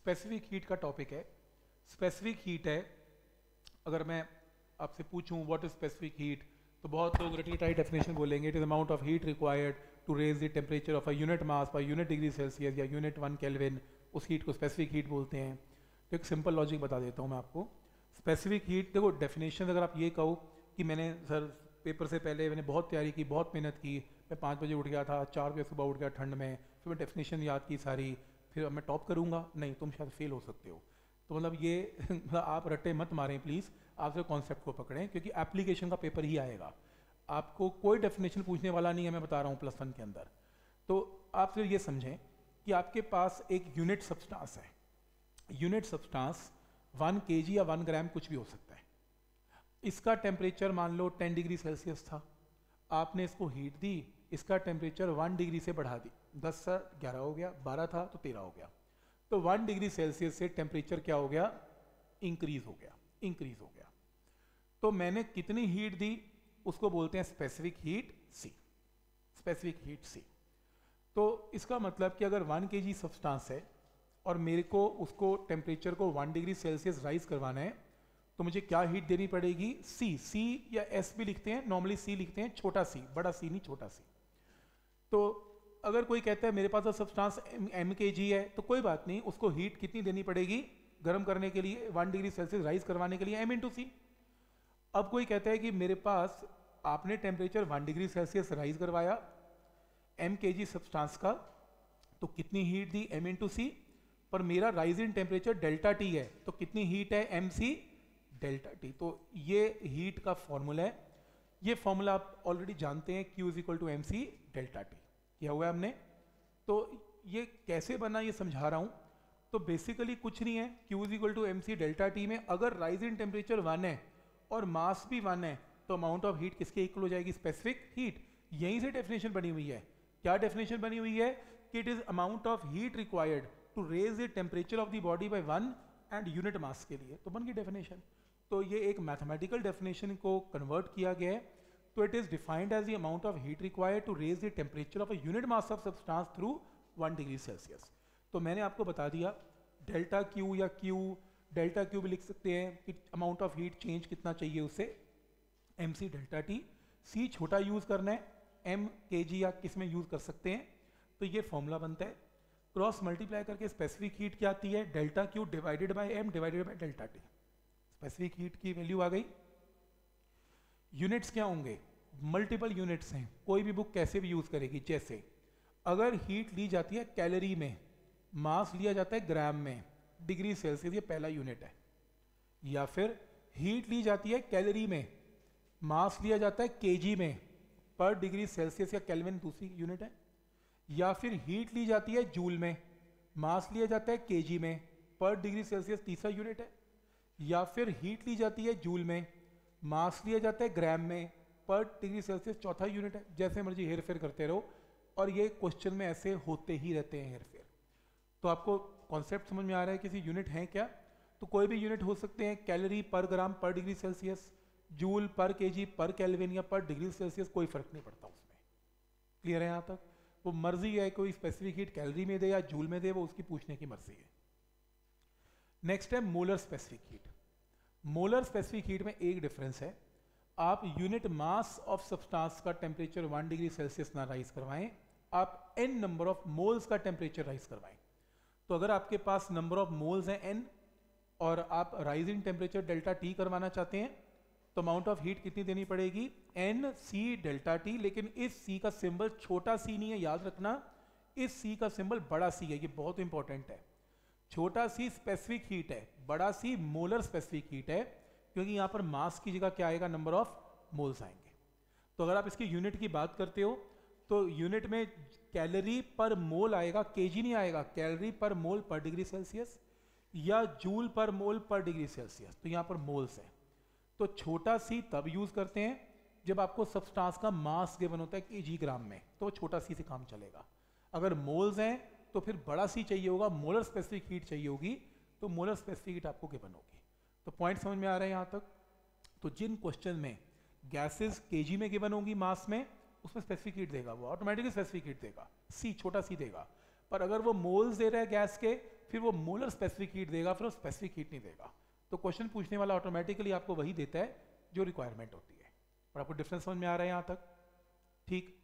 Specific heat का topic है। Specific heat है। अगर मैं आपसे पूछूँ व्हाट इज़ स्पेसिफिक हीट तो बहुत लोग रटी टाइट डेफिनेशन बोलेंगे। It is amount of heat required to raise the temperature of a unit mass by unit degree Celsius या यूनिट वन केल्विन उस हीट को स्पेसिफिक हीट बोलते हैं। तो एक सिंपल लॉजिक बता देता हूँ मैं आपको। स्पेसिफिक हीट देखो डेफिनेशन अगर आप ये कहो कि मैंने सर पेपर से पहले मैंने बहुत तैयारी की, बहुत मेहनत की, मैं पाँच बजे उठ गया था, चार बजे सुबह उठ गया ठंड में, फिर मैं डेफिनेशन याद की सारी फिर मैं टॉप करूँगा? नहीं, तुम शायद फेल हो सकते हो। तो मतलब ये मतलब आप रट्टे मत मारें प्लीज़ आप सिर्फ़ कॉन्सेप्ट को पकड़ें, क्योंकि एप्लीकेशन का पेपर ही आएगा। आपको कोई डेफिनेशन पूछने वाला नहीं है, मैं बता रहा हूँ प्लस वन के अंदर। तो आप फिर ये समझें कि आपके पास एक यूनिट सब्सटांस है। यूनिट सब्सटांस वन के या वन ग्राम कुछ भी हो सकता है। इसका टेम्परेचर मान लो टेन डिग्री सेल्सियस था। आपने इसको हीट दी, इसका टेम्परेचर वन डिग्री से बढ़ा दी। दस से ग्यारह हो गया, बारह था तो तेरह हो गया। तो वन डिग्री सेल्सियस से टेम्परेचर क्या हो गया? इंक्रीज हो गया इंक्रीज हो गया। तो मैंने कितनी हीट दी? उसको बोलते हैं specific heat C specific heat C तो इसका मतलब कि अगर वन के जी सब्सटांस है और मेरे को उसको टेम्परेचर को वन डिग्री सेल्सियस राइज करवाना है तो मुझे क्या हीट देनी पड़ेगी? सी सी या एस भी लिखते हैं नॉर्मली सी लिखते हैं, छोटा सी बड़ा सी नहीं, छोटा सी तो अगर कोई कहता है, मेरे पास सब्सटेंस एम के जी है तो कोई बात नहीं, उसको हीट कितनी देनी पड़ेगी गर्म करने के लिए वन डिग्री सेल्सियस राइज करवाने के लिए एम इंटू सी अब कोई कहता है कि मेरे पास, आपने temperature one degree Celsius rise करवाया एम के जी सब्सटांस का तो कितनी हीट दी एम इंटू सी पर मेरा rise in temperature delta T है तो कितनी हीट है एम सी डेल्टा टी तो ये हीट का फॉर्मूला है। ये फॉर्मूला आप ऑलरेडी जानते हैं Q is equal to M C delta T किया हुआ है हमने। तो ये कैसे बना ये समझा रहा हूँ। तो बेसिकली कुछ नहीं है। Q is equal to M C delta T में अगर राइज इन टेम्परेचर वन है और मास भी वन है तो अमाउंट ऑफ़ हीट किसके इक्वल हो जाएगी? स्पेसिफिक हीट यहीं से डेफिनेशन बनी हुई है। क्या डेफिनेशन बनी हुई है? कि it is amount of heat required to raise the temperature of the body by one and unit mass के लिए। तो बन गई डेफिनेशन तो ये एक मैथमेटिकल डेफिनेशन को कन्वर्ट किया गया है। तो it is defined as the amount of heat required to raise the temperature of unit mass through one degree Celsius तो मैंने आपको बता दिया, डेल्टा क्यू या क्यू डेल्टा क्यू भी लिख सकते हैं कि अमाउंट ऑफ़ हीट चेंज कितना चाहिए उससे M C delta T C छोटा यूज़ करना है एम के जी या किसमें यूज़ कर सकते हैं। तो ये फॉर्मूला बनता है। क्रॉस मल्टीप्लाई करके स्पेसिफिक हीट क्या आती है? Delta Q divided by M divided by delta T specific heat की वैल्यू आ गई। यूनिट्स क्या होंगे? मल्टीपल यूनिट्स हैं। कोई भी बुक कैसे भी यूज़ करेगी? जैसे, अगर हीट ली जाती है कैलोरी में मास लिया जाता है ग्राम में डिग्री सेल्सियस ये पहला यूनिट है। या फिर हीट ली जाती है कैलोरी में मास लिया जाता है केजी में पर डिग्री सेल्सियस या कैलविन दूसरी यूनिट है। या फिर हीट ली जाती है जूल में मास लिया जाता है केजी में पर डिग्री सेल्सियस तीसरा यूनिट है। या फिर हीट ली जाती है जूल में मास लिया जाता है ग्राम में, पर डिग्री सेल्सियस चौथा यूनिट है, जैसे मर्ज़ी हेर फेर करते रहो, और ये क्वेश्चन में ऐसे होते ही रहते हैं हेर फेर तो आपको कॉन्सेप्ट समझ में आ रहा है किसी यूनिट है क्या? तो कोई भी यूनिट हो सकते हैं कैलोरी पर ग्राम पर डिग्री सेल्सियस जूल पर केजी पर कैलविन या पर डिग्री सेल्सियस कोई फ़र्क नहीं पड़ता उसमें। क्लियर है यहाँ तक? वो मर्ज़ी है, कोई स्पेसिफिक हीट कैलोरी में दे या जूल में दे, वो उसकी पूछने की मर्ज़ी है। नेक्स्ट है molar specific heat molar specific heat में एक डिफरेंस है। आप यूनिट मास ऑफ़ सब्सटेंस का टेम्परेचर वन डिग्री सेल्सियस ना राइज करवाएँ, आप एन नंबर ऑफ़ मोल्स का टेम्परेचर राइज करवाएँ। तो अगर आपके पास नंबर ऑफ़ मोल्स हैं एन और आप राइजिंग टेम्परेचर डेल्टा टी करवाना चाहते हैं तो अमाउंट ऑफ़ हीट कितनी देनी पड़ेगी? एन सी डेल्टा टी लेकिन इस सी का सिंबल छोटा सी नहीं है, याद रखना, इस सी का सिंबल बड़ा सी है, ये बहुत इंपॉर्टेंट है। छोटा सी स्पेसिफिक हीट है, बड़ा सी मोलर स्पेसिफिक हीट है, क्योंकि यहाँ पर मास की जगह क्या आएगा? नंबर ऑफ़ मोल्स आएँगे। तो अगर आप इसकी यूनिट की बात करते हो तो यूनिट में कैलोरी पर मोल आएगा केजी नहीं आएगा कैलोरी पर मोल पर डिग्री सेल्सियस या जूल पर मोल पर डिग्री सेल्सियस तो यहाँ पर मोल्स है। तो छोटा सी तब यूज़ करते हैं, जब आपको सब्सटेंस का मास गिवन होता है केजी ग्राम में तो छोटा सी से काम चलेगा। अगर मोल्स हैं तो फिर बड़ा सी चाहिए होगा मोलर स्पेसिफिक हीट चाहिए होगी तो मोलर स्पेसिफिक हीट आपको गिवन होगी। तो पॉइंट समझ में आ रहा है यहाँ तक? तो जिन क्वेश्चन में गैसेस केजी में गिवन होंगी मास में, उसमें स्पेसिफिक हीट देगा वो ऑटोमेटिकली स्पेसिफिक हीट देगा। सी छोटा सी देगा। पर अगर वो मोल्स दे रहा है गैस के, फिर वो मोलर स्पेसिफिक हीट देगा, फिर वो स्पेसिफिक हीट नहीं देगा। तो क्वेश्चन पूछने वाला ऑटोमेटिकली आपको वही देता है जो रिक्वायरमेंट होती है। और आपको डिफरेंस समझ में आ रहा है यहाँ तक? ठीक?